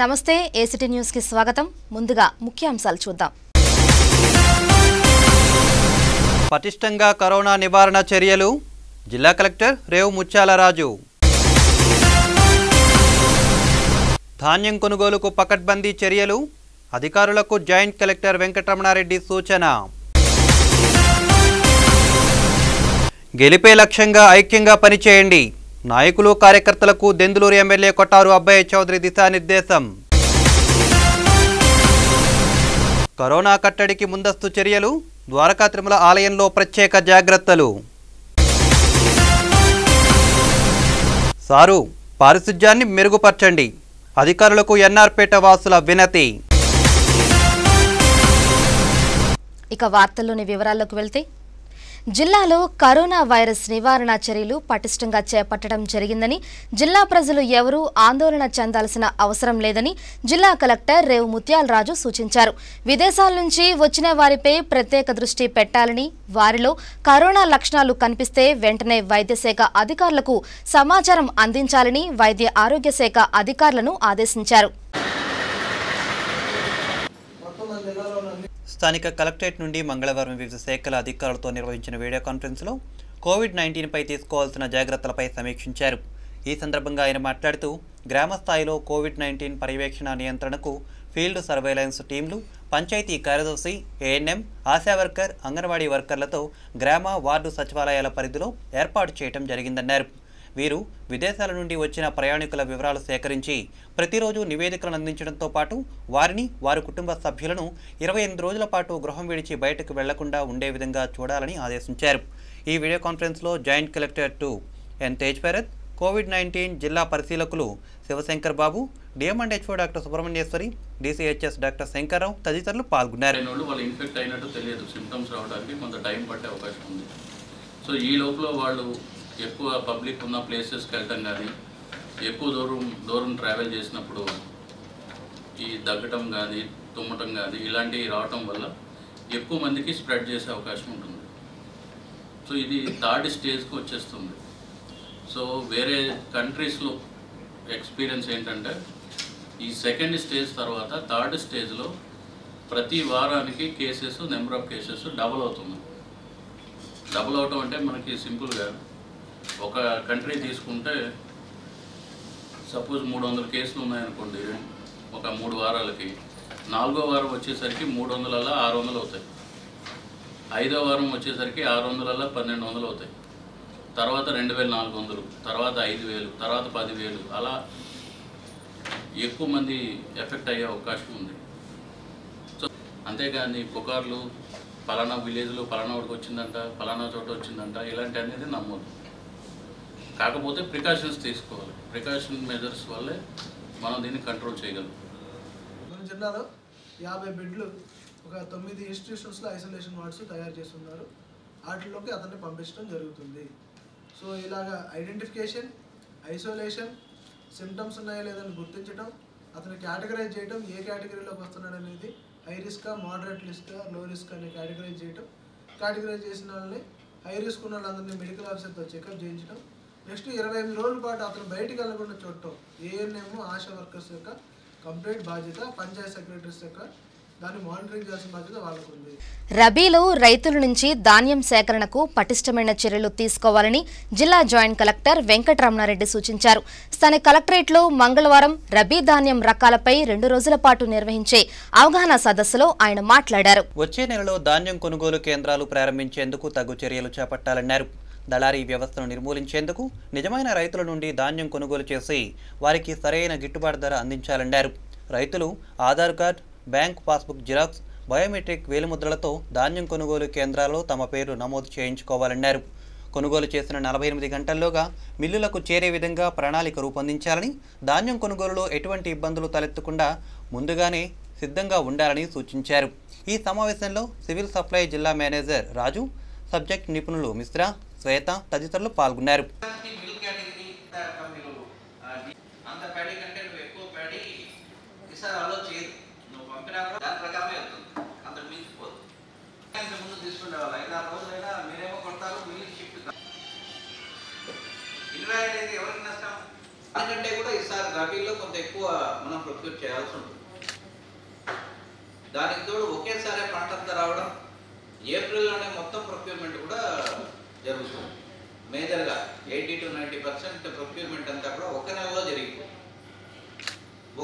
నమస్తే ఏసిటీ న్యూస్కి స్వాగతం. ముందుగా ముఖ్యాంశాలు చూద్దాం. పటిష్టంగా కరోనా నివారణ చర్యలు? జిల్లా కలెక్టర్ రేవు ముత్యాలరాజు. ధాన్యం కొనుగోలుకు పకడ్బందీ చర్యలు? అధికారులకు జాయింట్ కలెక్టర్ వెంకటరమణారెడ్డి సూచన. గెలిపే లక్ష్యంగా ఐక్యంగా పనిచేయండి. నాయకులు కార్యకర్తలకు దెందులూరు ఎమ్మెల్యే కొట్టారు అబ్బాయి చౌదరి దిశానిర్దేశం. కరోనా కట్టడికి ముందస్తు చర్యలు ద్వారకా తిరుమల ఆలయంలో ప్రత్యేక జాగ్రత్తలు. సారు పారిశుధ్యాన్ని మెరుగుపరచండి. అధికారులకు ఎన్ఆర్పేట వాసుల వినతి. ఇక వార్తల్లోని వివరాల్లోకి వెళ్తే జిల్లాలో కరోనా వైరస్ నివారణ చర్యలు పటిష్టంగా చేపట్టడం జరిగిందని జిల్లా ప్రజలు ఎవరూ ఆందోళన చెందాల్సిన అవసరం లేదని జిల్లా కలెక్టర్ రేవు ముత్యాలరాజు సూచించారు. విదేశాల నుంచి వచ్చిన వారిపై ప్రత్యేక దృష్టి పెట్టాలని వారిలో కరోనా లక్షణాలు కనిపిస్తే వెంటనే వైద్య శాఖ అధికారులకు సమాచారం అందించాలని వైద్య ఆరోగ్య శాఖ అధికారులను ఆదేశించారు. స్థానిక కలెక్టరేట్ నుండి మంగళవారం వివిధ శాఖల అధికారులతో నిర్వహించిన వీడియో కాన్ఫరెన్స్లో కోవిడ్ నైన్టీన్పై తీసుకోవాల్సిన జాగ్రత్తలపై సమీక్షించారు. ఈ సందర్భంగా ఆయన మాట్లాడుతూ గ్రామ స్థాయిలో కోవిడ్ నైన్టీన్ పర్యవేక్షణ నియంత్రణకు ఫీల్డ్ సర్వేలెన్స్ టీంలు పంచాయతీ కార్యదర్శి ఏఎన్ఎం ఆశా వర్కర్ అంగన్వాడీ వర్కర్లతో గ్రామ వార్డు సచివాలయాల పరిధిలో ఏర్పాటు చేయడం జరిగిందన్నారు. వీరు విదేశాల నుండి వచ్చిన ప్రయాణికుల వివరాలు సేకరించి ప్రతిరోజు నివేదికలను అందించడంతో పాటు వారిని వారి కుటుంబ సభ్యులను ఇరవై ఎనిమిది రోజుల పాటు గృహం విడిచి బయటకు వెళ్ళకుండా ఉండే విధంగా చూడాలని ఆదేశించారు. ఈ వీడియో కాన్ఫరెన్స్లో joint collector two N. Tej Bharat covid nineteen జిల్లా పరిశీలకులు Shivashankar Babu DMHO doctor Subrahmanyeswari DCHS doctor Shankarrao తదితరులు పాల్గొన్నారు. వాళ్ళు వాళ్ళు ఇన్ఫెక్ట్ అయినట్టు తెలియదు. సిమ్టమ్స్ రావడానికి కొంత టైం పట్టే అవకాశం ఉంది. సో ఈ లోపల వాళ్ళు ఎక్కువ పబ్లిక్ ఉన్న ప్లేసెస్కి వెళ్ళటం కానీ ఎక్కువ దూరం దూరం ట్రావెల్ చేసినప్పుడు ఈ దగ్గటం కానీ తుమ్మటం కానీ ఇలాంటివి రావటం వల్ల ఎక్కువ మందికి స్ప్రెడ్ చేసే అవకాశం ఉంటుంది. సో ఇది థర్డ్ స్టేజ్కి వచ్చేస్తుంది. సో వేరే కంట్రీస్లో ఎక్స్పీరియన్స్ ఏంటంటే ఈ సెకండ్ స్టేజ్ తర్వాత థర్డ్ స్టేజ్లో ప్రతి వారానికి cases number of cases double అవుతుంది. డబుల్ అవటం అంటే మనకి సింపుల్గా ఒక కంట్రీ తీసుకుంటే సపోజ్ మూడు వందల కేసులు ఉన్నాయనుకోండి ఒక మూడు వారాలకి. నాలుగో వారం వచ్చేసరికి మూడు వందలల్లా ఆరు వందలు అవుతాయి. ఐదో వారం వచ్చేసరికి ఆరు వందలల్లా పన్నెండు వందలు అవుతాయి. తర్వాత రెండు వేల నాలుగు వందలు తర్వాత ఐదు వేలు తర్వాత పదివేలు అలా ఎక్కువ మంది ఎఫెక్ట్ అయ్యే అవకాశం ఉంది. సో అంతేగాని పుకార్లు పలానా విలేజ్లో పలానా ఒకటి వచ్చిందంట పలానా చోట వచ్చిందంట ఇలాంటి అనేది నమ్మదు కాకపోతే ప్రికాషన్స్ తీసుకోవాలి. ప్రికాషన్ మెజర్స్ వల్లే మనం దీన్ని కంట్రోల్ చేయగలం జిల్లాలో యాభై బెడ్లు ఒక తొమ్మిది ఇన్స్టిట్యూషన్స్లో ఐసోలేషన్ వార్డ్స్ తయారు చేస్తున్నారు. వాటిలోకి అతన్ని పంపించడం జరుగుతుంది. సో ఇలాగా ఐడెంటిఫికేషన్ ఐసోలేషన్ సిమ్టమ్స్ ఉన్నాయా లేదని గుర్తించడం అతను కేటగరైజ్ చేయడం ఏ కేటగిరీలోకి వస్తున్నాడు అనేది హై రిస్కా మోడరేట్ రిస్కా లో రిస్క్ అని కేటగరైజ్ చేయడం కేటగరైజ్ చేసిన వాళ్ళని హై రిస్క్ ఉన్న వాళ్ళందరినీ మెడికల్ ఆఫీసర్తో చెకప్ చేయించడం నెక్స్ట్ ఇరవై ఎనిమిది రోజుల పాటు అతను బయటికి వెళ్ళకుండా చూడటం. ఏఎన్ఎం ఆశా వర్కర్స్ యొక్క కంప్లీట్ బాధ్యత పంచాయత్ సెక్రటరీస్ యొక్క రబీలో రైతుల నుంచి ధాన్యం సేకరణకు పటిష్టమైన చర్యలు తీసుకోవాలని జిల్లా జాయింట్ కలెక్టర్ వెంకటరమణారెడ్డి సూచించారు. స్థానిక కలెక్టరేట్లో మంగళవారం రబీ ధాన్యం రకాలపై రెండు రోజుల పాటు నిర్వహించే అవగాహన సదస్సులో ఆయన మాట్లాడారు. వచ్చే నెలలో ధాన్యం కొనుగోలు కేంద్రాలు ప్రారంభించేందుకు తగు చర్యలు చేపట్టాలన్నారు. దళారీ వ్యవస్థను నిర్మూలించేందుకు నిజమైన రైతుల నుండి ధాన్యం కొనుగోలు చేసి వారికి సరైన గిట్టుబాటు ధర అందించాలన్నారు. రైతులు Aadhaar card bank passbook xerox biometric వేలిముద్రలతో ధాన్యం కొనుగోలు కేంద్రాల్లో తమ పేరు నమోదు చేయించుకోవాలన్నారు. కొనుగోలు చేసిన నలభై ఎనిమిది గంటల్లోగా మిల్లులకు చేరే విధంగా ప్రణాళిక రూపొందించాలని ధాన్యం కొనుగోలులో ఎటువంటి ఇబ్బందులు తలెత్తకుండా ముందుగానే సిద్ధంగా ఉండాలని సూచించారు. ఈ సమావేశంలో సివిల్ సప్లై జిల్లా మేనేజర్ రాజు సబ్జెక్ట్ నిపుణులు మిశ్రా శ్వేత తదితరులు పాల్గొన్నారు. మిల్క్ అంత కంటే నువ్వు ఎక్కువ ఈసారి అలో చేయదు నువ్వు పంపినా కూడా అంత మించిపోదు ముందు మీరేమో మిల్క్ ఎవరికి నష్టం దానికంటే కూడా ఈసారి రబీలో కొంత ఎక్కువ మనం ప్రొక్యూర్ చేయాల్సి ఉంటుంది దానికి తోడు ఒకేసారి పంట అంతా రావడం ఏప్రిల్లోనే మొత్తం ప్రొక్యూర్మెంట్ కూడా జరుగుతుంది. మేజర్గా eighty to ninety percent procurement అంతా కూడా ఒక నెలలో జరిగిపోతుంది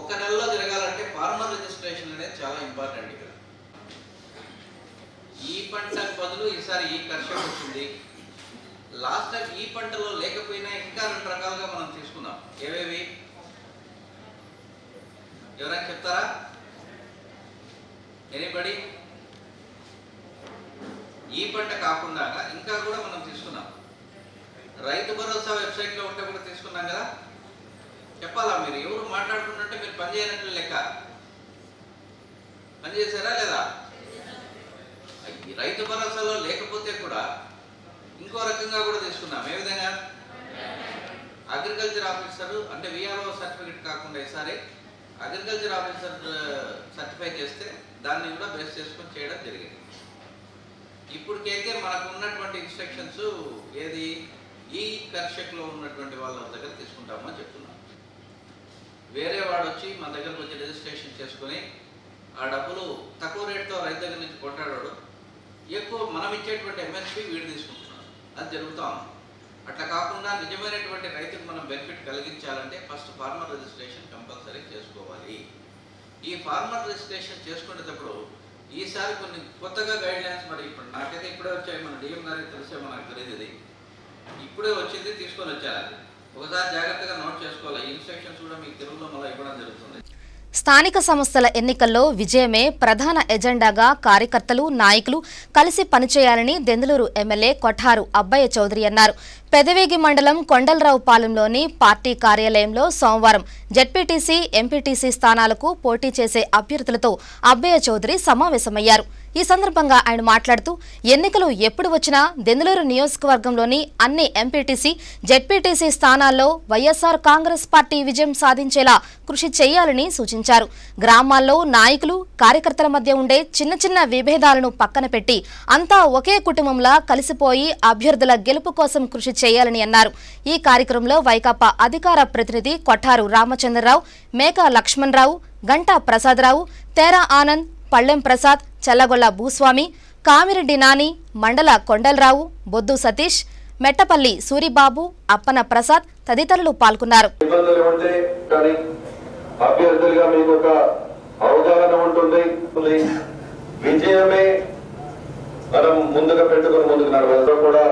ఒక నెలలో జరగాలంటే ఫార్మర్ రిజిస్ట్రేషన్ అనేది చాలా ఇంపార్టెంట్ ఇక్కడ. ఈ పంటకు బదులు ఈసారి ఈ కర్షం వచ్చింది. లాస్ట్ టైం ఈ పంటలో లేకపోయినా ఇంకా రెండు రకాలుగా మనం తీసుకుందాం ఏవే ఎవరైనా చెప్తారా ఎనీబడి ఈ పంట కాకుండా ఇంకా కూడా మనం తీసుకున్నాం రైతు భరోసా వెబ్సైట్లో ఉంటే కూడా తీసుకున్నాం కదా చెప్పాలా మీరు ఎవరు మాట్లాడుకుంటుంటే మీరు పని చేయనట్లు లెక్క పని చేశారా లేదా ఈ రైతు భరోసాలో లేకపోతే కూడా ఇంకో రకంగా కూడా తీసుకున్నాం ఏ విధంగా అగ్రికల్చర్ ఆఫీసర్ అంటే విఆర్ఓ సర్టిఫికెట్ కాకుండా ఈసారి అగ్రికల్చర్ ఆఫీసర్ సర్టిఫై చేస్తే దాన్ని కూడా బేస్ చేసుకొని చేయడం జరిగింది ఇప్పటికైతే మనకు ఉన్నటువంటి ఇన్స్ట్రక్షన్స్ ఏది? ఈ కర్షక్లో ఉన్నటువంటి వాళ్ళ దగ్గర తీసుకుంటామని చెప్తున్నాం వేరే వాడు వచ్చి మన దగ్గరకు వచ్చి రిజిస్ట్రేషన్ చేసుకొని ఆ డబ్బులు తక్కువ రేట్తో రైతు దగ్గర నుంచి కొట్టాడు ఎక్కువ మనం ఇచ్చేటువంటి ఎంఎస్పి వీడు తీసుకుంటున్నాడు. అది జరుగుతూ ఉంది. అట్లా కాకుండా నిజమైనటువంటి రైతుకు మనం బెనిఫిట్ కలిగించాలంటే ఫస్ట్ ఫార్మర్ రిజిస్ట్రేషన్ కంపల్సరీ చేసుకోవాలి. ఈ ఫార్మర్ రిజిస్ట్రేషన్ చేసుకునేటప్పుడు ఈసారి కొన్ని కొత్తగా గైడ్ లైన్స్ మరి ఇప్పుడు నాకైతే ఇప్పుడే వచ్చాయి. మన డిఎం గారికి తెలిసే మనకు తెలియదు ఇప్పుడే వచ్చింది తీసుకొని వచ్చారు ఒకసారి జాగ్రత్తగా నోట్ చేసుకోవాలి. ఇన్స్ట్రక్షన్స్ కూడా మీకు తెలుగులో మళ్ళీ ఇవ్వడం జరుగుతుంది. స్థానిక సంస్థల ఎన్నికల్లో విజయమే ప్రధాన ఎజెండాగా కార్యకర్తలు నాయకులు కలిసి పనిచేయాలని దెందులూరు ఎమ్మెల్యే కొఠారు అబ్బయ్య చౌదరి అన్నారు. పెదవేగి మండలం కొండలరావుపాలెంలోని పార్టీ కార్యాలయంలో సోమవారం జెడ్పీటీసీ ఎంపీటీసీ స్థానాలకు పోటీ చేసే అభ్యర్థులతో అబ్బయ్య చౌదరి సమావేశమయ్యారు. ఈ సందర్భంగా ఆయన మాట్లాడుతూ ఎన్నికలు ఎప్పుడు వచ్చినా దెందులూరు నియోజకవర్గంలోని అన్ని ఎంపీటీసీ జెడ్పీటీసీ స్థానాల్లో వైఎస్ఆర్ కాంగ్రెస్ పార్టీ విజయం సాధించేలా కృషి చేయాలని సూచించారు. గ్రామాల్లో నాయకులు కార్యకర్తల మధ్య ఉండే చిన్న చిన్న విభేదాలను పక్కన పెట్టి అంతా ఒకే కుటుంబంలా కలిసిపోయి అభ్యర్థుల గెలుపు కోసం కృషి చేయాలని అన్నారు. ఈ కార్యక్రమంలో వైకాపా అధికార ప్రతినిధి కొఠారు రామచంద్రరావు మేకా లక్ష్మణరావు గంటా ప్రసాదరావు తేరా ఆనంద్ పళ్ళెం ప్రసాద్ చల్లగొల్ల భూస్వామి కామిరెడ్డి నాని మండల కొండలరావు బొద్దు సతీష్ మెట్టపల్లి సూరిబాబు అప్పన ప్రసాద్ తదితరులు పాల్గొన్నారు. అభ్యర్థులుగా మీకు ఒక అవగాహన ఉంటుంది. విజయమే మనం ముందుగా పెట్టుకుని ముందుకు నడవలతో కూడా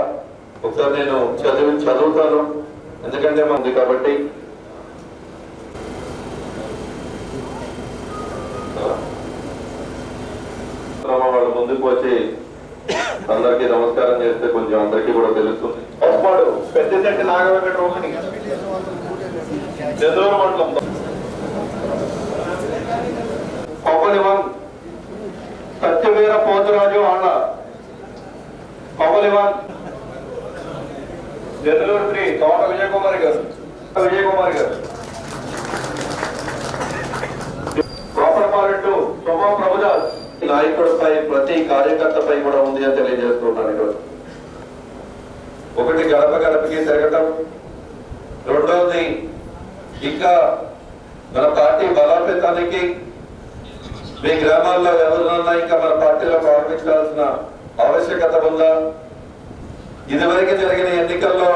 ఒకసారి నేను చదివి చదువుతాను. ఎందుకంటే మంది కాబట్టి. వాళ్ళు ముందుకు వచ్చి అందరికి నమస్కారం చేస్తే కొంచెం అందరికీ కూడా తెలుస్తుంది. పెద్ద పెద్దశెట్టి నాగవెంకట రోహిణి చంద్రూరు మండలం తోట విజయకుమారి గారు. విజయకుమారి గారు. కోపలపాలెట్టు శోభా ప్రభుదాస్ నాయకుడిపై ప్రతి కార్యకర్తపై కూడా ఉంది అని తెలియజేస్తున్నాను ఈరోజు ఒకటి గడప గడపకి తిరగటం. రెండవది ఇంకా మన పార్టీ బలోపేతానికి మీ గ్రామాల్లో ఎవరున్నా ఇంకా మన పార్టీలో ప్రారంభించాల్సిన ఆవశ్యకత ఉందా? ఇదివరకు జరిగిన ఎన్నికల్లో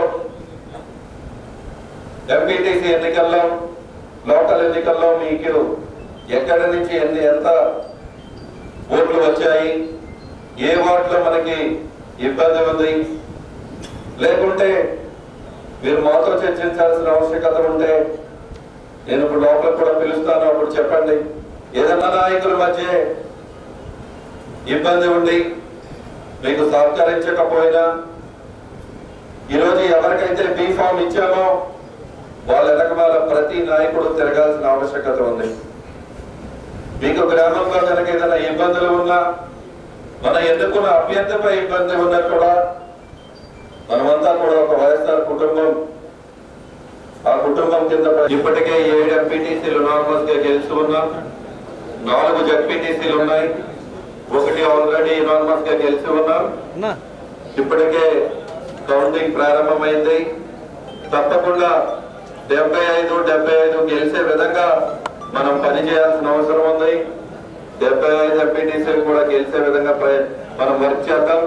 ఎంపీటీసీ ఎన్నికల్లో లోకల్ ఎన్నికల్లో మీకు ఎక్కడి నుంచి ఎన్ని ఎంత ఓట్లు వచ్చాయి ఏ వార్డులో మనకి ఇబ్బంది ఉంది? లేకుంటే మీరు మాతో చర్చించాల్సిన ఆవశ్యకత ఉంటే నేను ఇప్పుడు లోపల కూడా పిలుస్తాను అప్పుడు చెప్పండి. ఏదన్నా నాయకుల మధ్య ఇబ్బంది ఉండి మీకు సహకరించకపోయినా ఈరోజు ఎవరికైతే బీ ఫామ్ ఇచ్చామో వాళ్ళ వెనకమాల ప్రతి నాయకుడు తిరగాల్సిన ఆవశ్యకత ఉంది. మీకు గ్రామంలో కనుక ఏదైనా ఇబ్బందులు ఉన్నా మన ఎన్నుకున్న అభ్యర్థిపై ఇబ్బంది ఉన్నా కూడా మనమంతా కూడా ఒక వైఎస్ఆర్ కుటుంబం. ఆ కుటుంబం కింద ఇప్పటికే ఏడు ఎంపీటీసీలు నార్మల్స్గా గెలిచి ఉన్నాం నాలుగు జడ్పీటీసీలు ఉన్నాయి. ఒకటి ఆల్రెడీ నార్మల్స్గా గెలిచి ఉన్నాం ఇప్పటికే కౌంటింగ్ ప్రారంభమైంది. తప్పకుండా డెబ్బై ఐదు డెబ్బై ఐదు గెలిచే విధంగా మనం పని చేయాల్సిన అవసరం ఉంది. డెబ్బై ఐదు ఎంపీటీసీలు కూడా గెలిచే విధంగా మనం వర్క్ చేద్దాం.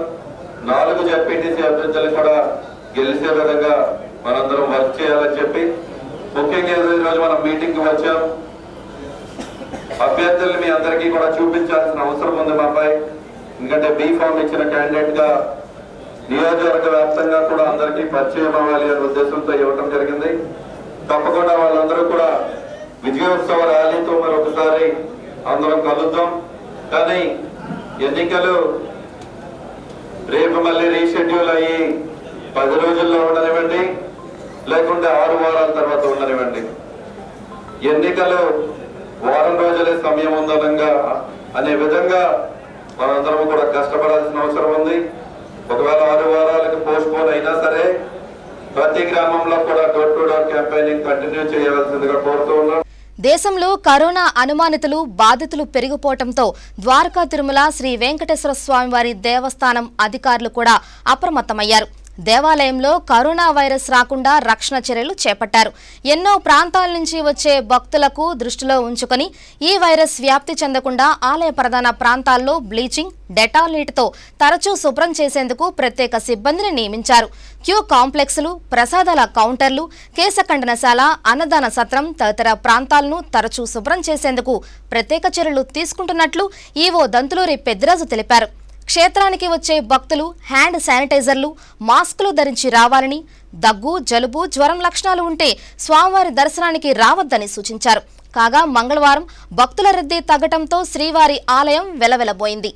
నాలుగు ఎంపీటీసీ అభ్యర్థులు కూడా గెలిచే విధంగా మనందరం వర్క్ చేయాలని చెప్పి ముఖ్యంగా ఈరోజు మనం మీటింగ్కి వచ్చాం. అభ్యర్థుల్ని మీ అందరికీ కూడా చూపించాల్సిన అవసరం ఉంది మాపై ఎందుకంటే బీ ఫామ్ ఇచ్చిన క్యాండిడేట్గా నియోజకవర్గ వ్యాప్తంగా కూడా అందరికీ పరిచయం అవ్వాలి అనే ఉద్దేశంతో ఇవ్వటం జరిగింది. తప్పకుండా వాళ్ళందరూ కూడా విజయోత్సవ ర్యాలీతో మరొకసారి అందరం కలుద్దాం. కానీ ఎన్నికలు రేపు మళ్ళీ రీషెడ్యూల్ అయ్యి పది రోజుల్లో ఉండనివ్వండి లేకుంటే ఆరు వారాల తర్వాత ఉండనివ్వండి. ఎన్నికలు వారం రోజులే సమయం ఉందనంగా అనే విధంగా మనందరం కూడా కష్టపడాల్సిన అవసరం ఉంది. ఒకవేళ ఆరు వారాలకు పోస్ట్ పోన్ అయినా సరే ప్రతి గ్రామంలో కూడా క్యాంపెయినింగ్ కంటిన్యూ కోరుతూ ఉన్నాం దేశంలో కరోనా అనుమానితులు బాధితులు పెరిగిపోవడంతో ద్వారకా తిరుమల శ్రీ వెంకటేశ్వర స్వామివారి దేవస్థానం అధికారులు కూడా అప్రమత్తమయ్యారు. దేవాలయంలో కరోనా వైరస్ రాకుండా రక్షణ చర్యలు చేపట్టారు. ఎన్నో ప్రాంతాల నుంచి వచ్చే భక్తులకు దృష్టిలో ఉంచుకొని ఈ వైరస్ వ్యాప్తి చెందకుండా ఆలయ ప్రధాన ప్రాంతాల్లో బ్లీచింగ్ డెటాల్ నీటితో తరచూ శుభ్రం చేసేందుకు ప్రత్యేక సిబ్బందిని నియమించారు. క్యూ కాంప్లెక్స్లు ప్రసాదాల కౌంటర్లు కేశఖండనశాల అన్నదాన సత్రం తదితర ప్రాంతాలను తరచూ శుభ్రం చేసేందుకు ప్రత్యేక చర్యలు తీసుకుంటున్నట్లు ఈవో దంతులూరి పెద్దిరాజు తెలిపారు. క్షేత్రానికి వచ్చే భక్తులు హ్యాండ్ శానిటైజర్లు మాస్కులు ధరించి రావాలని దగ్గు జలుబు జ్వరం లక్షణాలు ఉంటే స్వామివారి దర్శనానికి రావద్దని సూచించారు. కాగా మంగళవారం భక్తుల రద్దీ తగ్గటంతో శ్రీవారి ఆలయం వెలవెలబోయింది.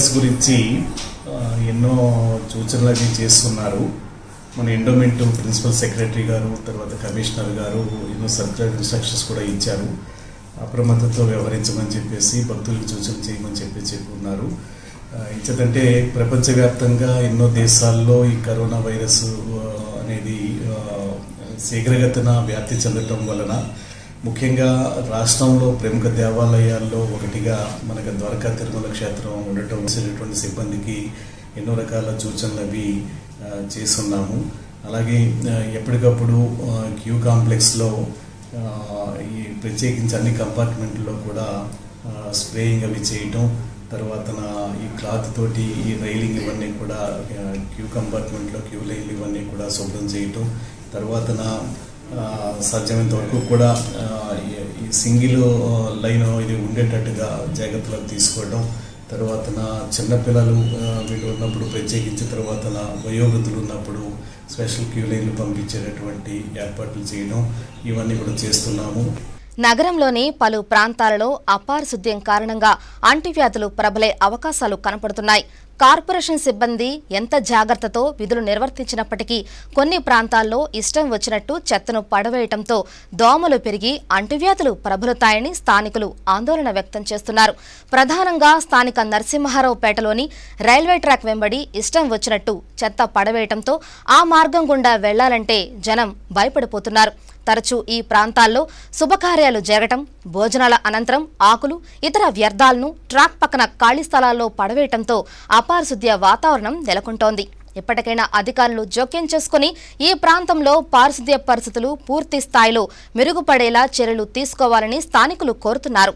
కరోనా గురించి ఎన్నో సూచనలు అవి చేస్తున్నారు. మన ఎండోమెంట్ ప్రిన్సిపల్ సెక్రటరీ గారు తర్వాత కమిషనర్ గారు ఎన్నో సర్క్యులర్ ఇన్స్ట్రక్షన్స్ కూడా ఇచ్చారు. అప్రమత్తతో వ్యవహరించమని చెప్పేసి భక్తులకు సూచన చేయమని చెప్పి చెప్పున్నారు. ఉన్నారు ప్రపంచవ్యాప్తంగా ఎన్నో దేశాల్లో ఈ కరోనా వైరస్ అనేది శీఘ్రగతన వ్యాప్తి చెందటం వలన ముఖ్యంగా రాష్ట్రంలో ప్రముఖ దేవాలయాల్లో ఒకటిగా మనకు ద్వారకా తిరుమల క్షేత్రం ఉండటం వచ్చినటువంటి సిబ్బందికి ఎన్నో రకాల సూచనలు అవి చేస్తున్నాము. అలాగే ఎప్పటికప్పుడు క్యూ కాంప్లెక్స్లో ఈ ప్రత్యేకించి అన్ని కంపార్ట్మెంట్లో కూడా స్ప్రేయింగ్ అవి చేయటం తర్వాత ఈ క్లాత్ తోటి ఈ రైలింగ్ ఇవన్నీ కూడా క్యూ కంపార్ట్మెంట్లో క్యూ లైన్లు ఇవన్నీ కూడా శుభ్రం చేయటం తర్వాత సాధ్యమైనంత వరకు కూడా ఈ- సింగిల్ లైన్ ఇది ఉండేటట్టుగా జాగ్రత్తలు తీసుకోవడం తర్వాత చిన్నపిల్లలు వీళ్ళు ఉన్నప్పుడు ప్రత్యేకించి తర్వాత వయోవృద్ధులు ఉన్నప్పుడు స్పెషల్ క్యూ లైన్లు పంపించేటటువంటి ఏర్పాట్లు చేయడం ఇవన్నీ కూడా చేస్తున్నాము. నగరంలోని పలు ప్రాంతాలలో అపారశుద్ధ్యం కారణంగా అంటువ్యాధులు ప్రబలే అవకాశాలు కనపడుతున్నాయి. కార్పొరేషన్ సిబ్బంది ఎంత జాగ్రత్తతో విధులు నిర్వర్తించినప్పటికీ కొన్ని ప్రాంతాల్లో ఇష్టం వచ్చినట్టు చెత్తను పడవేయటంతో దోమలు పెరిగి అంటువ్యాధులు ప్రబలుతాయని స్థానికులు ఆందోళన వ్యక్తం చేస్తున్నారు. ప్రధానంగా స్థానిక నరసింహారావుపేటలోని రైల్వే ట్రాక్ వెంబడి ఇష్టం వచ్చినట్టు చెత్త పడవేయటంతో ఆ మార్గం గుండా వెళ్ళాలంటే జనం భయపడిపోతున్నారు. తరచూ ఈ ప్రాంతాల్లో శుభకార్యాలు జరగటం భోజనాల అనంతరం ఆకులు ఇతర వ్యర్థాలను ట్రాక్ పక్కన ఖాళీ స్థలాల్లో పడవేయటంతో అపారిశుద్ధ్య వాతావరణం నెలకొంటోంది. ఇప్పటికైనా అధికారులు జోక్యం చేసుకుని ఈ ప్రాంతంలో పారిశుద్ధ్య పరిస్థితులు పూర్తి స్థాయిలో మెరుగుపడేలా చర్యలు తీసుకోవాలని స్థానికులు కోరుతున్నారు.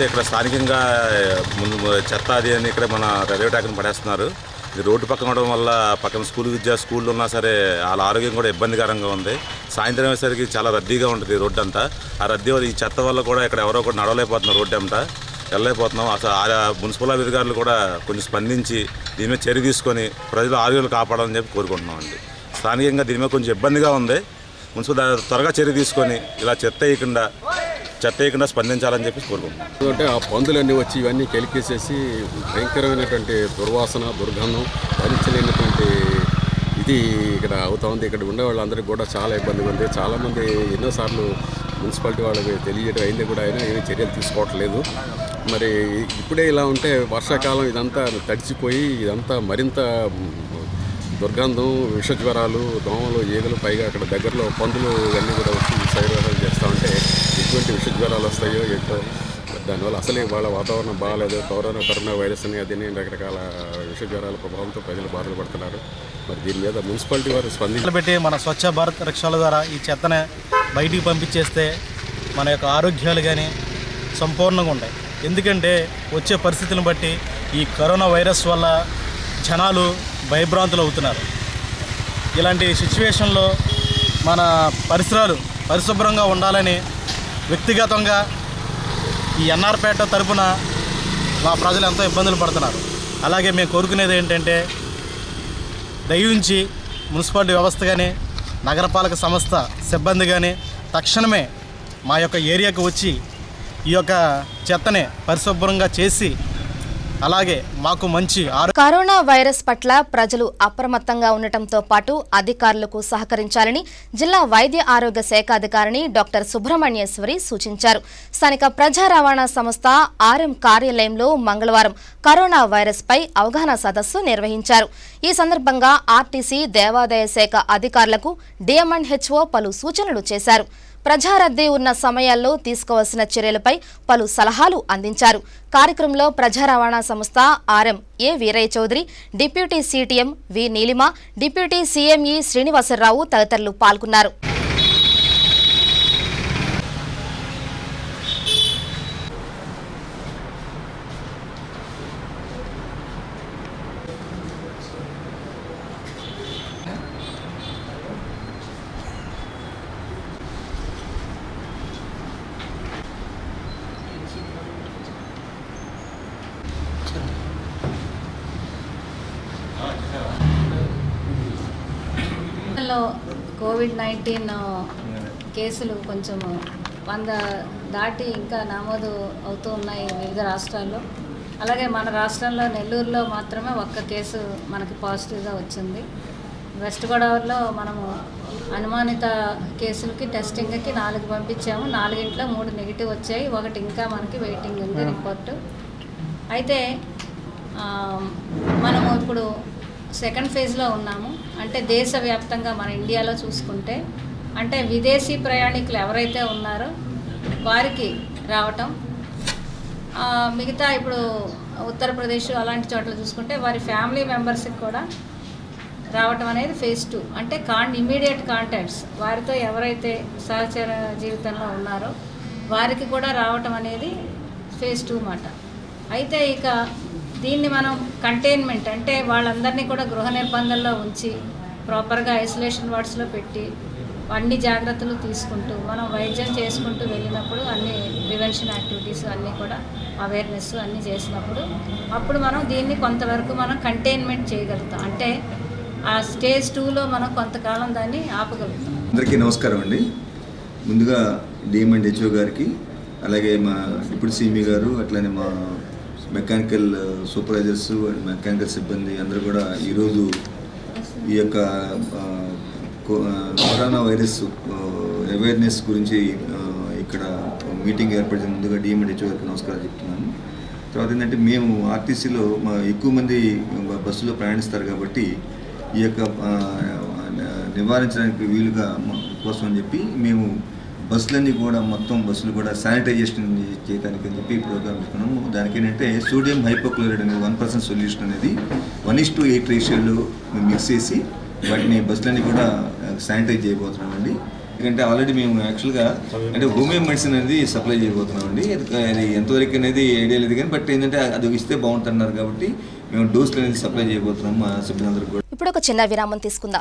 అయితే ఇక్కడ స్థానికంగా ముందు చెత్త అది అని ఇక్కడ మన రైల్వే ట్రాక్ని పడేస్తున్నారు. ఇది రోడ్డు పక్కన ఉండడం వల్ల పక్కన స్కూల్ విద్య స్కూళ్ళు ఉన్నా సరే వాళ్ళ ఆరోగ్యం కూడా ఇబ్బందికరంగా ఉంది. సాయంత్రం అయ్యేసరికి చాలా రద్దీగా ఉంటుంది రోడ్డు అంతా. ఆ రద్దీ ఈ చెత్త వల్ల కూడా ఇక్కడ ఎవరో కూడా నడవలేకపోతున్నారు రోడ్డు అంతా. వెళ్ళలేకపోతున్నాం. అసలు ఆ మున్సిపల్ అధికారులు కూడా కొంచెం స్పందించి దీని మీద చర్య తీసుకొని ప్రజల ఆరోగ్యాలు కాపాడాలని చెప్పి కోరుకుంటున్నాం అండి స్థానికంగా దీని మీద కొంచెం ఇబ్బందిగా ఉంది. మున్సిపల్ త్వరగా చర్య తీసుకొని ఇలా చెత్త వేయకుండా చెత్త స్పందించాలని చెప్పి కోరుకుంటున్నాం. ఎందుకంటే ఆ పందులన్నీ వచ్చి ఇవన్నీ కెలికేసేసి భయంకరమైనటువంటి దుర్వాసన దుర్గంధం భరించలేనటువంటి ఇది ఇక్కడ అవుతా ఉంది. ఇక్కడ ఉండే వాళ్ళందరికీ కూడా చాలా ఇబ్బందిగా ఉంది. చాలామంది ఎన్నోసార్లు మున్సిపాలిటీ వాళ్ళకి తెలియడం అయింది కూడా అయినా ఏమీ చర్యలు తీసుకోవట్లేదు. మరి ఇప్పుడే ఇలా ఉంటే వర్షాకాలం ఇదంతా తడిచిపోయి ఇదంతా మరింత దుర్గంధం విష జ్వరాలు దోమలు ఈగలు పైగా అక్కడ దగ్గరలో పందులు ఇవన్నీ కూడా వచ్చి సైడ్ చేస్తూ ఉంటే ఎటువంటి విష జ్వరాలు వస్తాయో ఏంటో దానివల్ల అసలే వాళ్ళ వాతావరణం బాగాలేదు. కరోనా కరోనా వైరస్ అని అదని రకరకాల విష జ్వరాల ప్రభావంతో ప్రజలు బాధలు పడుతున్నారు. మరి దీని మీద మున్సిపాలిటీ వారు స్పందించబెట్టి పెట్టి మన స్వచ్ఛ భారత్ రిక్షాల ద్వారా ఈ చెత్తని బయటికి పంపించేస్తే మన యొక్క ఆరోగ్యాలు కానీ సంపూర్ణంగా ఉంటాయి. ఎందుకంటే వచ్చే పరిస్థితులను బట్టి ఈ కరోనా వైరస్ వల్ల జనాలు భయభ్రాంతులు అవుతున్నారు. ఇలాంటి సిచ్యువేషన్లో మన పరిసరాలు పరిశుభ్రంగా ఉండాలని వ్యక్తిగతంగా ఈ ఎన్ఆర్పేట తరపున మా ప్రజలు ఎంతో ఇబ్బందులు పడుతున్నారు. అలాగే మేము కోరుకునేది ఏంటంటే దయించి మున్సిపాలిటీ వ్యవస్థ కానీ నగరపాలక సంస్థ సిబ్బంది కానీ తక్షణమే మా యొక్క ఏరియాకు వచ్చి ఈ యొక్క చెత్తని పరిశుభ్రంగా చేసి అలాగే మాకు మంచి కరోనా వైరస్ పట్ల ప్రజలు అప్రమత్తంగా ఉండటంతో పాటు అధికారులకు సహకరించాలని జిల్లా వైద్య ఆరోగ్య శాఖ అధికారిని డాక్టర్ సుబ్రహ్మణ్యేశ్వరి సూచించారు. స్థానిక ప్రజా రవాణా సంస్థ ఆర్ఎం కార్యాలయంలో మంగళవారం కరోనా వైరస్ పై అవగాహన సదస్సు నిర్వహించారు. ఈ సందర్భంగా ఆర్టీసీ దేవాదాయ శాఖ అధికారులకు డిఎంఎన్హెచ్ఓ పలు సూచనలు చేశారు. ప్రజారద్దీ ఉన్న సమయాల్లో తీసుకోవాల్సిన చర్యలపై పలు సలహాలు అందించారు. కార్యక్రమంలో ప్రజా రవాణా సంస్థ RM A Veeraiah Chowdary deputy CTM V Neelima deputy CME Srinivasarao తదితరులు పాల్గొన్నారు లో కోవిడ్ నైన్టీన్ కేసులు కొంచెం వంద దాటి ఇంకా నమోదు అవుతూ ఉన్నాయి వివిధ రాష్ట్రాల్లో. అలాగే మన రాష్ట్రంలో నెల్లూరులో మాత్రమే ఒక్క కేసు మనకి పాజిటివ్గా వచ్చింది. వెస్ట్ గోదావరిలో మనము అనుమానిత కేసులకి టెస్టింగ్కి నాలుగు పంపించాము. నాలుగింట్లో మూడు నెగిటివ్ వచ్చాయి. ఒకటి ఇంకా మనకి వెయిటింగ్ ఉంది రిపోర్టు. అయితే మనము ఇప్పుడు సెకండ్ ఫేజ్లో ఉన్నాము. అంటే దేశవ్యాప్తంగా మన ఇండియాలో చూసుకుంటే అంటే విదేశీ ప్రయాణికులు ఎవరైతే ఉన్నారో వారికి రావటం మిగతా ఇప్పుడు ఉత్తరప్రదేశ్ అలాంటి చోట్ల చూసుకుంటే వారి ఫ్యామిలీ మెంబర్స్కి కూడా రావటం అనేది ఫేజ్ టూ. అంటే కాన్ ఇమీడియట్ కాంటాక్ట్స్ వారితో ఎవరైతే సహచర జీవితంలో ఉన్నారో వారికి కూడా రావటం అనేది ఫేజ్ టూ మాట. అయితే ఇక దీన్ని మనం కంటైన్మెంట్ అంటే వాళ్ళందరినీ కూడా గృహ నిర్బంధంలో ఉంచి ప్రాపర్గా ఐసోలేషన్ వార్డ్స్లో పెట్టి అన్ని జాగ్రత్తలు తీసుకుంటూ మనం వైద్యం చేసుకుంటూ వెళ్ళినప్పుడు అన్ని ప్రివెన్షన్ యాక్టివిటీస్ అన్నీ కూడా అవేర్నెస్ అన్నీ చేసినప్పుడు అప్పుడు మనం దీన్ని కొంతవరకు మనం కంటైన్మెంట్ చేయగలుగుతాం. అంటే ఆ స్టేజ్ టూలో మనం కొంతకాలం దాన్ని ఆపగలుగుతాం. అందరికీ నమస్కారం అండి. ముందుగా డిఎంఎండ్ హెచ్ఓ గారికి అలాగే మా ఇప్పుడు సిమి గారు అట్లానే మా మెకానికల్ సూపర్వైజర్స్ అండ్ మెకానికల్ సిబ్బంది అందరూ కూడా ఈరోజు ఈ యొక్క కరోనా వైరస్ అవేర్నెస్ గురించి ఇక్కడ మీటింగ్ ఏర్పడిన ముందుగా డిఎంఎండ్ గారికి నమస్కారం చెప్తున్నాను. తర్వాత ఏంటంటే మేము ఆర్టీసీలో మా ఎక్కువ మంది బస్సులో ప్రయాణిస్తారు కాబట్టి ఈ యొక్క నివారించడానికి వీలుగా కోసం అని చెప్పి మేము బస్సులన్నీ కూడా మొత్తం బస్సులు కూడా శానిటైజేషన్ చేయడానికి అని చెప్పి ప్రోగ్రామ్ తీసుకున్నాము దానికి ఏంటంటే సోడియం హైపోక్లోరైడ్ అనేది వన్ పర్సెంట్ సొల్యూషన్ అనేది వన్ ఇస్ టు ఎయిట్ రేషియోలో మిక్స్ చేసి వాటిని బస్సులన్నీ కూడా శానిటైజ్ చేయబోతున్నామండి. ఎందుకంటే ఆల్రెడీ మేము యాక్చువల్గా అంటే హోమియో మెడిసిన్ అనేది సప్లై చేయబోతున్నామండి. అది అది ఎంతవరకు అనేది ఐడియా లేదు కానీ బట్ ఏంటంటే అది ఇస్తే బాగుంటున్నారు కాబట్టి మేము డోస్లు అనేది సప్లై చేయబోతున్నాం మా సిబ్బంది కూడా. ఇప్పుడు ఒక చిన్న విరామం తీసుకుందాం.